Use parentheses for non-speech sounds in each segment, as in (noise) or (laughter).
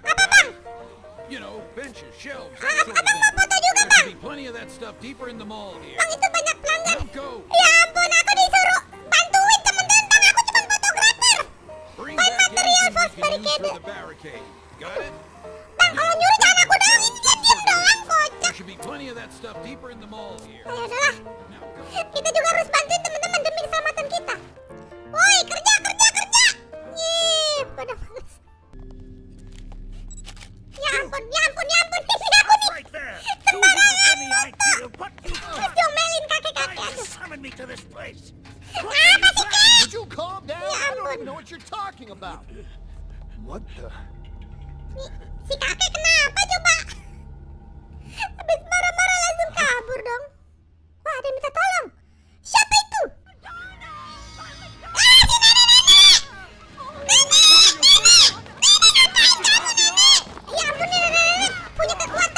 bang? Apa bang? Mau foto juga bang? Bang itu banyak pelanggan. Ya ampun, aku disuruh bantuin teman-teman. bang. Aku cuma fotografer. Bring material fast barricade. Bang, kalau nyuri jangan aku doang. Ini dia doang, kocak. should salah. Oh, ya kita juga harus bantuin teman-teman demi keselamatan kita. English! Apa sih, Kak? Would you calm down? Ya I don't even know what you're talking about. What the? Si, si kakek kenapa coba? Habis marah-marah langsung kabur dong. Wah, ada yang minta tolong. Siapa itu? Ah, nenek, nenek, nenek! Nenek, nenek, nenek! Nenek, nenek, nenek! Ya ampun, nenek, nenek, nenek! Punya kekuatan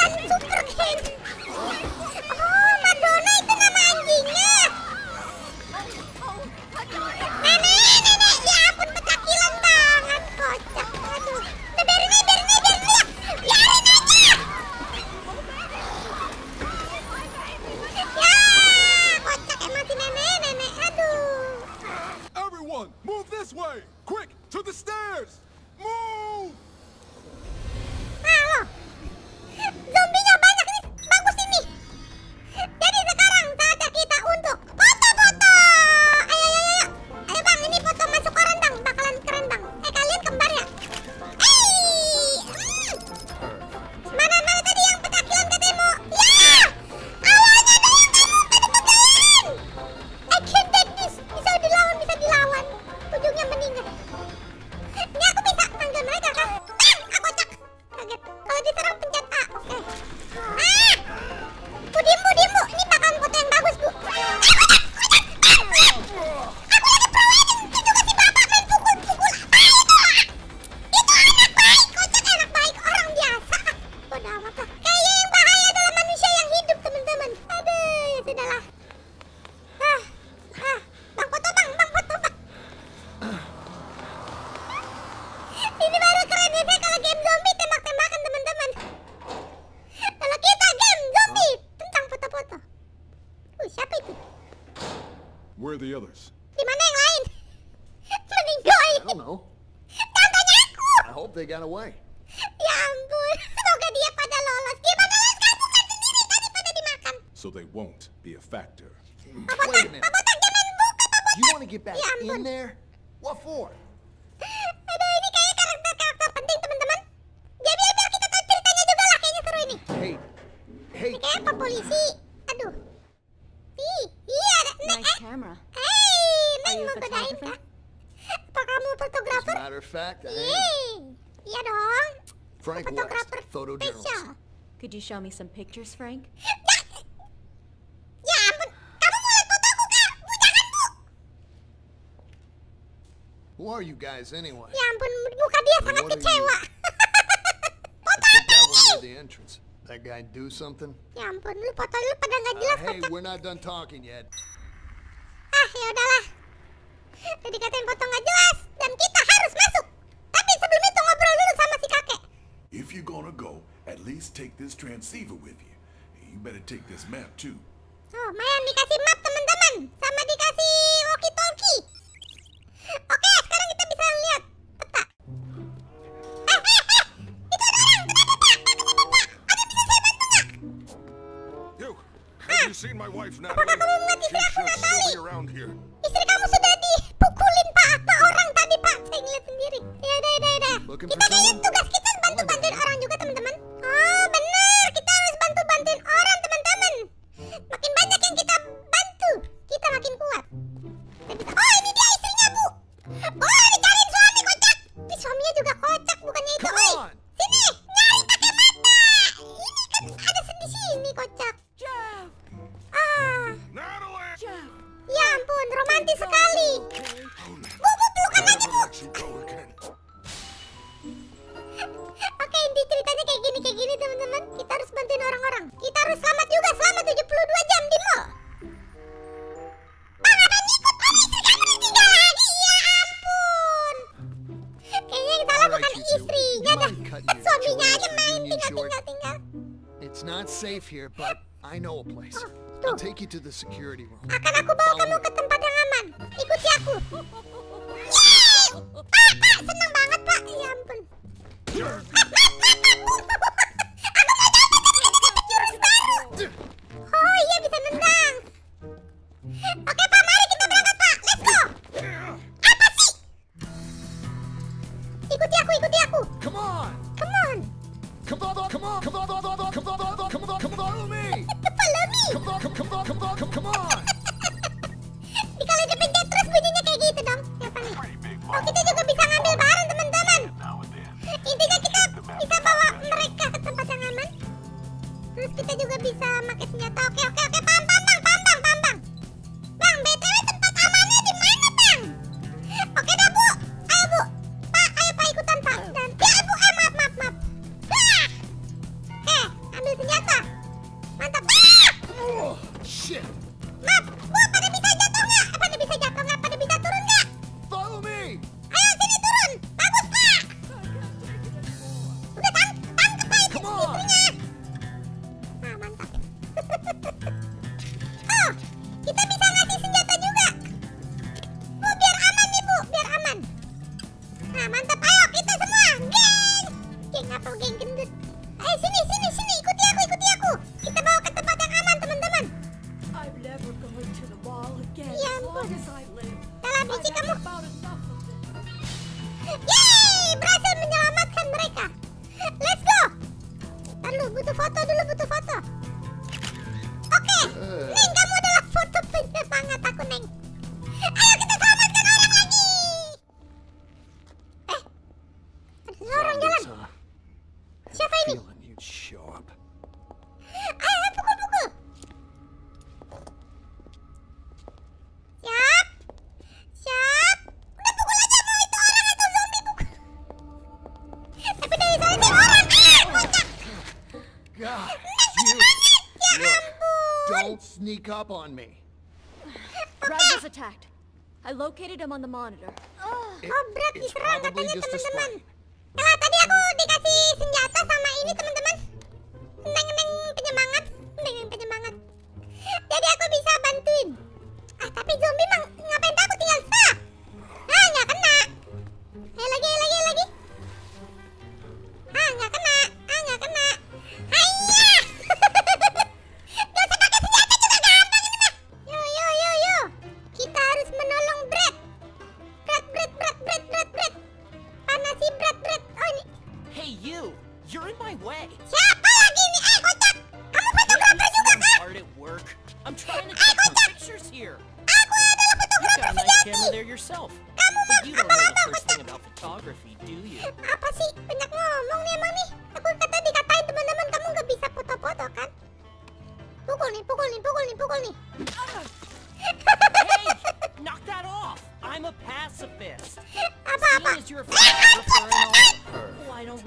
hope they got away. Ya ampun. (laughs) Semoga dia pada lolos. Gimana lolos? Kamu kan sendiri tadi pada dimakan. So they won't be a factor. Wait a minute. You want to get back Ya ampun. in there? What for? Aduh, ini kayaknya karakter-karakter penting, teman-teman. Ya biar, kita tahu ceritanya juga lah. Kayaknya seru ini. Hey, hey, Ini kayak Pak Polisi. Aduh. Ih, iya. Nice eh. camera. Hey, Neng Are you a mau godain photographer? kah? Apa kamu as a fotografer? matter of fact, I am. Yeay. Iya. Frank West, Fotografer photojournalist. Could you show me some pictures, Frank? Ya ampun. Kamu mau lihat foto aku, Kak? Bu, jangan, Bu. Who are you guys anyway? Ya ampun, muka dia sangat What kecewa. I think that the entrance. That guy do something? ya ampun, lu foto lu pada nggak Uh, jelas hey, we're not done talking yet. Ah, ya udahlah. Udah dikatain foto nggak jelas you're gonna go, at least take this transceiver with you. You better take this map too. Oh, Mayan dikasih map teman-teman, sama dikasih walkie-talkie. Oke, sekarang kita bisa lihat peta. Eh, eh, eh, itu ada orang. Pak? Pak, kenapa, Pak? Ada bisa saya bantu nggak? You, have you seen my wife, Natalie? Apakah kamu melihat istri aku, Natalie? Istri kamu sudah dipukulin Pak sama orang tadi Pak. Saya ngeliat sendiri. Ya udah, udah. Looking Kita kayaknya tugas kita bantu bantuin orang juga teman-teman. Kayak gini teman-teman. Kita harus bantuin orang-orang. Kita harus selamat juga selama 72 jam di mall. Bang, istri kamu ditinggal lagi. Ya ampun. Kayaknya yang salah bukan istrinya dah. Suaminya aja main. It's not safe here, but I know a place. tuh. I'll take you to the security room. Akan aku bawa kamu ke tempat Come on, come on, come on, come on, come on, come on, come on, come on, follow me! Come on, come, on, come on, come, come on! Up! Foto dulu, butuh foto. Sneak up on me. Raz was attacked. I located him on the monitor. Oh, It- oh berat it's probably just a teman-teman. sprain. Kamu mau apa apa ustaz? Apa sih? Banyak ngomong nih emang nih. Aku kata dikatain teman-teman kamu gak bisa foto-foto kan? Pukul nih, pukul nih, pukul nih, pukul nih. Apa apa? Eh, ah,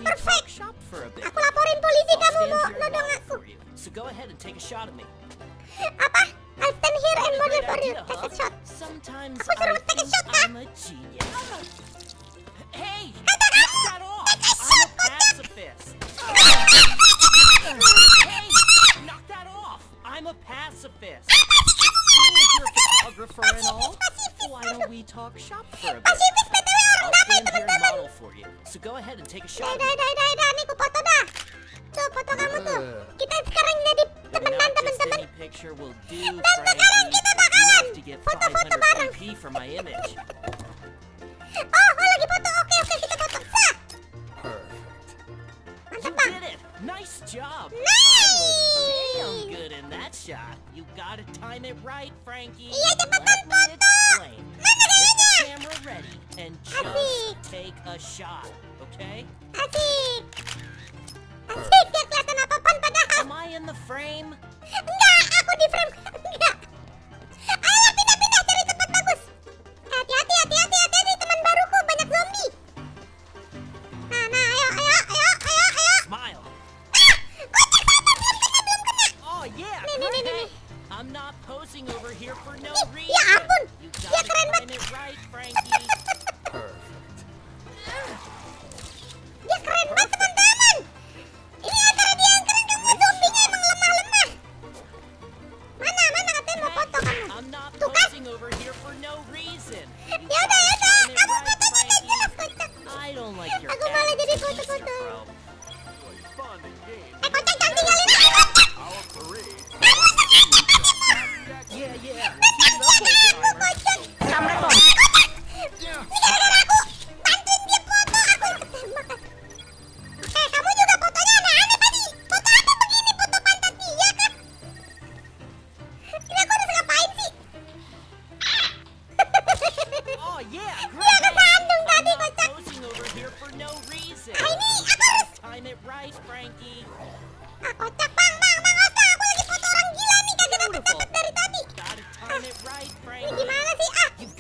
Perfect. Aku laporin polisi kamu mau nodong aku. So go ahead and take a shot at me. Apa? I'll stand here and model for you. Take a shot. Sometimes Aku suruh take a shot kah? Hey, Kata kamu, take a shot kocak. I'm a pacifist. You're a photographer and all. Why don't we talk shop for a bit? Pacifist btw orang model for you. So go ahead and take a shot. Dah dah dah dah dah, Niku foto dah. Tuh foto kamu tuh. Kita sekarang jadi Teman-teman, teman-teman. Dan sekarang kita bakalan foto-foto bareng. Oh, oh lagi foto. Oke, okay, oke, okay, kita foto. Sah. Mantap, it. Nice job. Nice. Damn good in that shot. You gotta time it right, Frankie. Iya, cepetan foto. Mana gayanya? Asik. Take a shot, okay? Asik.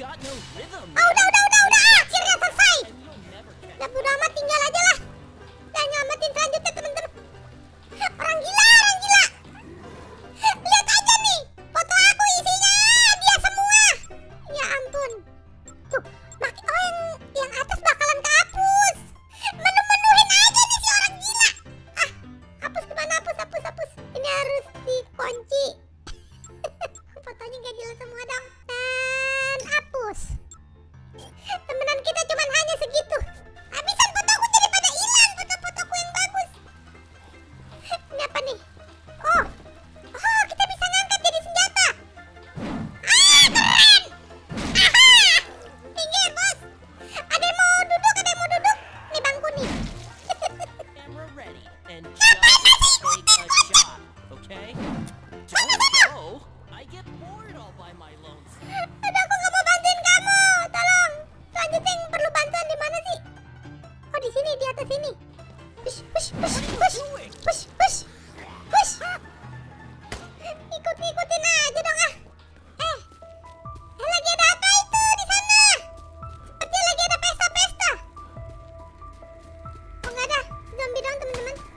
got no rhythm. zombie teman-teman.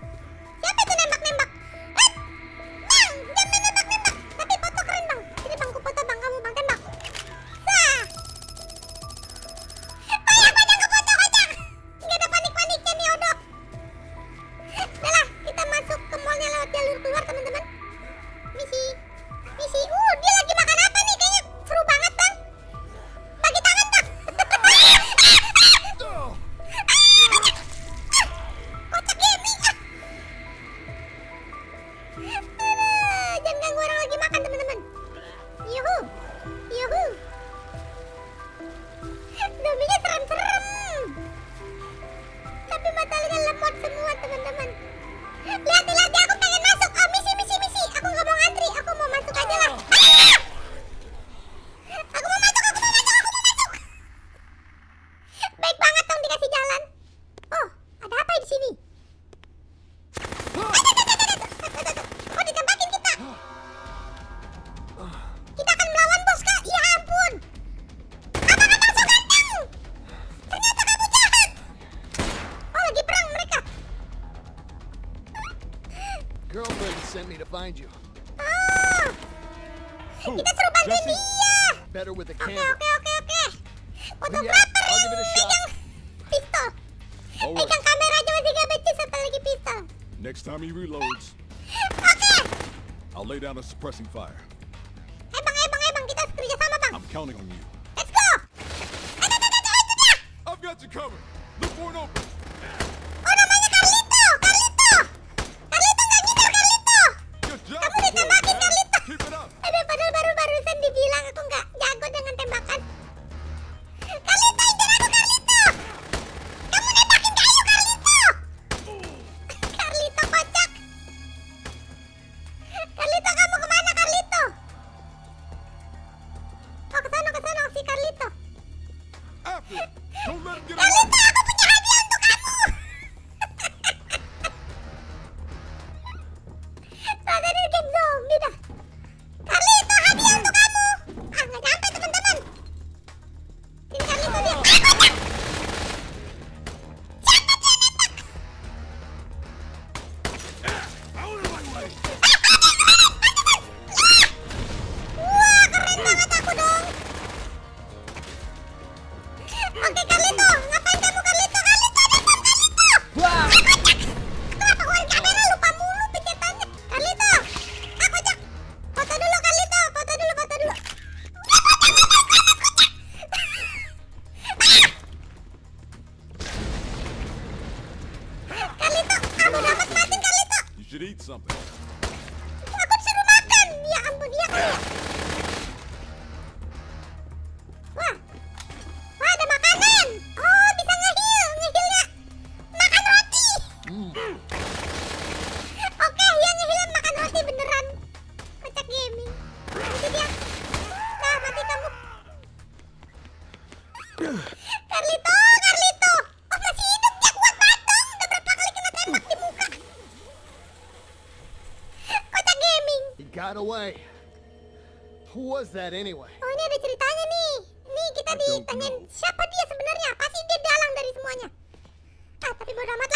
Kita suruh bantu dia. Oke, oke, oke, oke. Fotografer yang megang pistol. Pegang kamera masih gak becus satu lagi pistol. Next time he reloads, Oke. I'll lay down a suppressing fire. Eh bang, eh bang, eh bang, kita kerja sama bang. I'm counting on you. Let's go. Tuh, tuh, itu dia. I've got you covered. Carlito, Carlito. Oh, masih hidup dia kuat banget dong. Udah berapa kali kena tembak di muka. Kocak gaming. He got away. Who was that anyway? Oh ini ada ceritanya nih. Nih kita ditanyain siapa dia sebenarnya. Pasti dia dalang dari semuanya. Ah tapi bodo amat.